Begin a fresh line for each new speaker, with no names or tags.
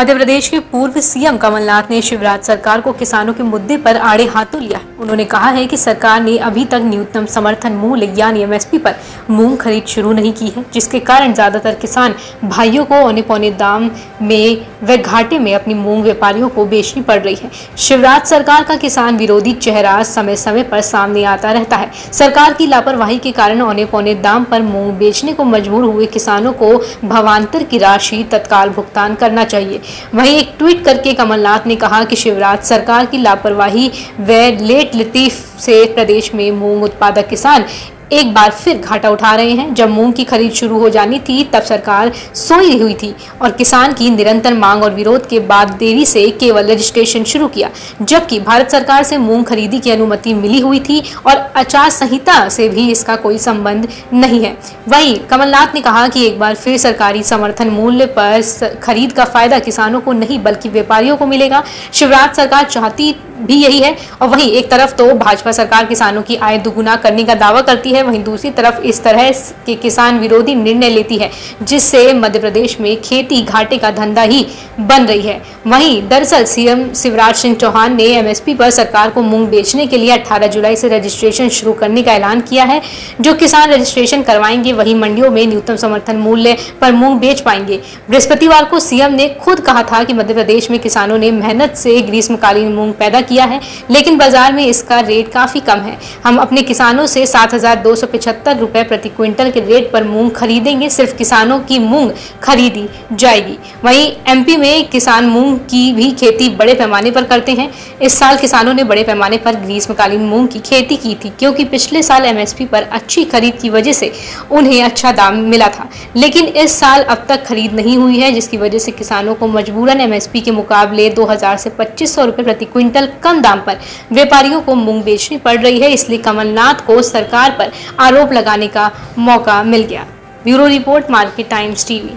मध्य प्रदेश के पूर्व सीएम कमलनाथ ने शिवराज सरकार को किसानों के मुद्दे पर आड़े हाथों लिया उन्होंने कहा है कि सरकार ने अभी तक न्यूनतम समर्थन मूल्य यानी एमएसपी पर मूंग खरीद शुरू नहीं की है, जिसके कारण ज़्यादातर किसान भाइयों को औने पौने दाम में व घाटे में अपनी मूंग व्यापारियों को बेचनी पड़ रही है। शिवराज सरकार का किसान विरोधी चेहरा समय समय पर सामने आता रहता है। सरकार की लापरवाही के कारण औने पौने दाम पर मूंग बेचने को मजबूर हुए किसानों को भवान्तर की राशि तत्काल भुगतान करना चाहिए। वहीं एक ट्वीट करके कमलनाथ ने कहा कि शिवराज सरकार की लापरवाही व लेट लतीफ से प्रदेश में मूंग उत्पादक किसान एक बार फिर घाटा उठा रहे हैं। जब मूंग की खरीद शुरू हो जानी थी, तब सरकार सोई हुई थी और किसान की निरंतर मांग और विरोध के बाद देरी से केवल रजिस्ट्रेशन शुरू किया, जबकि भारत सरकार से मूंग खरीदी की अनुमति मिली हुई थी और आचार संहिता से भी इसका कोई संबंध नहीं है। वहीं कमलनाथ ने कहा कि एक बार फिर सरकारी समर्थन मूल्य पर खरीद का फ़ायदा किसानों को नहीं, बल्कि व्यापारियों को मिलेगा। शिवराज सरकार चाहती भी यही है। और वहीं एक तरफ़ तो भाजपा सरकार किसानों की आय दुगुना करने का दावा करती है। वहीं दूसरी तरफ़ इस तरह के किसान विरोधी निर्णय लेती है, जिससे मध्य प्रदेश में खेती घाटे का धंधा ही बन रही है। वहीं दरअसल सीएम शिवराज सिंह चौहान ने एमएसपी पर सरकार को मूंग बेचने के लिए 18 जुलाई से रजिस्ट्रेशन शुरू करने का ऐलान किया है। जो किसान रजिस्ट्रेशन करवाएँगे, वही मंडियों में न्यूनतम समर्थन मूल्य पर मूंग बेच पाएँगे। बृहस्पतिवार को सीएम ने खुद कहा था कि मध्य प्रदेश में किसानों ने मेहनत से ग्रीष्मकालीन मूंग पैदा किया है, लेकिन बाज़ार में इसका रेट काफ़ी कम है। हम अपने किसानों से सात रुपए प्रति क्विंटल के रेट पर मूंग खरीदेंगे, सिर्फ़ किसानों की मूंग खरीदी जाएगी। वहीं एमपी में किसान मूंग की भी खेती बड़े पैमाने पर करते हैं। इस साल किसानों ने बड़े पैमाने पर ग्रीष्मकालीन मूंग की खेती की थी, क्योंकि पिछले साल एमएसपी पर अच्छी खरीद की वजह से उन्हें अच्छा दाम मिला था। लेकिन इस साल अब तक खरीद नहीं हुई है, जिसकी वजह से किसानों को मजबूरन एमएसपी के मुकाबले 2000 से 2500 रुपए प्रति क्विंटल कम दाम पर। व्यापारियों को मूंग बेचनी पड़ रही है, इसलिए कमलनाथ को सरकार पर आरोप लगाने का मौका मिल गया। Bureau report, market times TV.